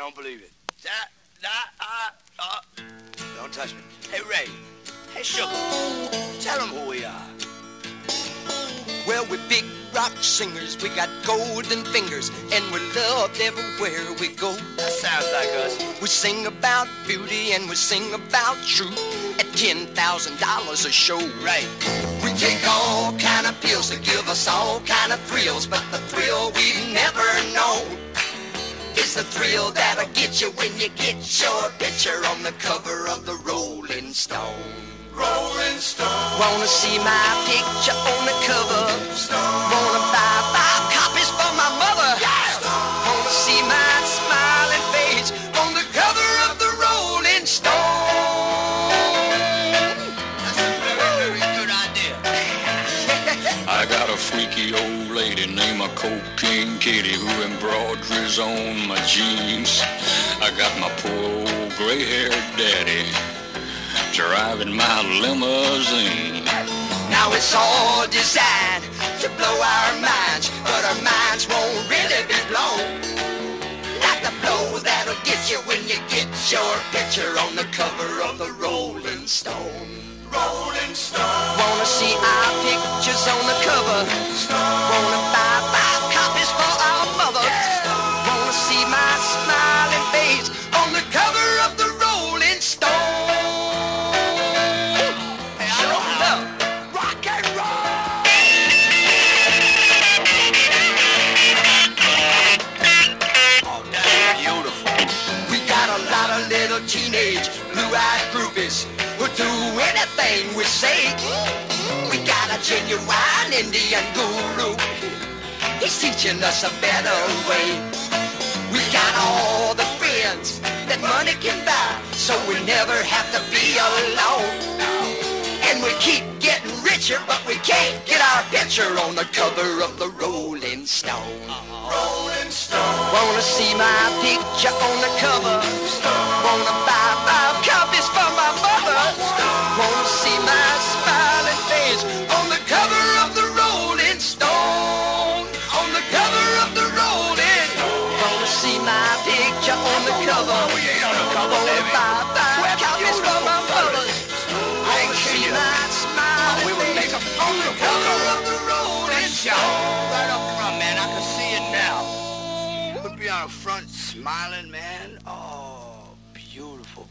don't believe it. That, that, uh, uh. Don't touch me. Hey, Ray. Hey, Sugar. Tell them who we are. Well, we're big rock singers. We got golden fingers, and we're loved everywhere we go. That sounds like us. We sing about beauty and we sing about truth at ten thousand dollars a show. Right. We take all kind of pills to give us all kind of thrills, but the thrill we've never known is the thrill that'll get you when you get your picture on the cover of the Rolling Stone. Rolling Stone. Wanna see my picture on the cover? Stone. Wanna buy five copies for my mother? Wanna see my smiling face on the cover of the Rolling Stone? That's a very, very good idea. I got a freaky old lady named a Cocaine Katie who embroideries on my jeans. I got my poor old gray-haired daddy driving my limousine. Now it's all designed to blow our minds, but our minds won't really be blown. Like the blow that'll get you when you get your picture on the cover of the Rolling Stone. Rolling Stone. Wanna see our pictures on the cover? Wanna teenage blue-eyed groupies who do anything we say. We got a genuine Indian guru. He's teaching us a better way. We got all the friends that money can buy, so we never have to be alone. And we keep getting richer, but we can't get our picture on the cover Wanna see my picture on the cover? Wanna buy five copies for my mother? Wanna see my smiling face on the cover of the Rolling Stone? On the cover of the Rolling. Wanna see my picture on the cover? Oh, we ain't on the cover, Wanna buy five copies for my mother? Wanna see my oh, smiling We will make face on the cover of the Rolling Stone? out front smiling, man. Oh, beautiful